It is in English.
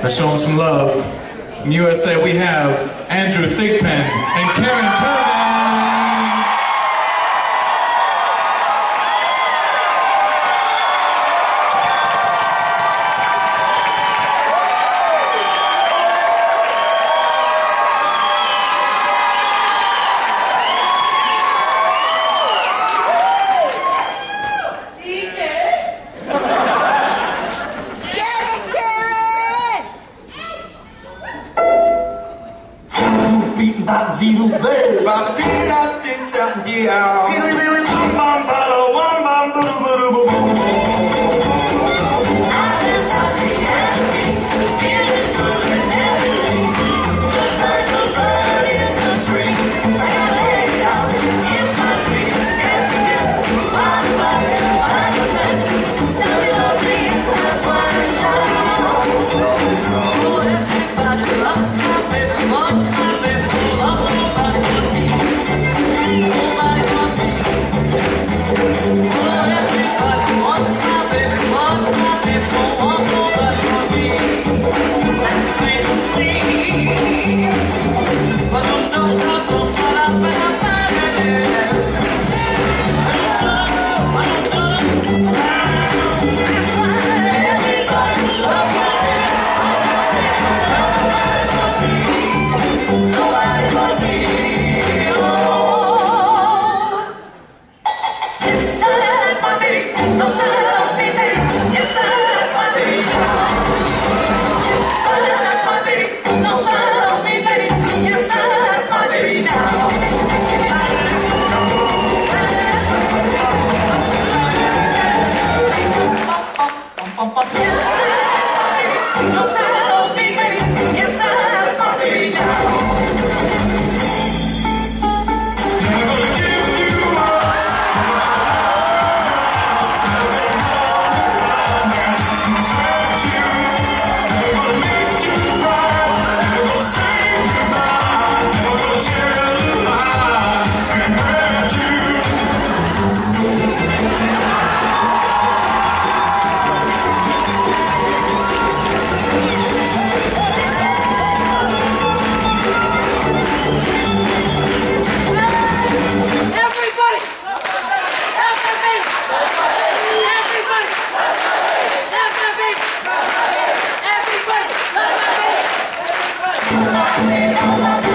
Let's show them some love. In USA, we have Andrew Thigpen and Karen Thurman. Zero bell. Bam, dee, da, dee, da, dee, da. Really, really, bam, bam, bada, wam, bam, bada, bada, bada, bada. Everybody! Everybody!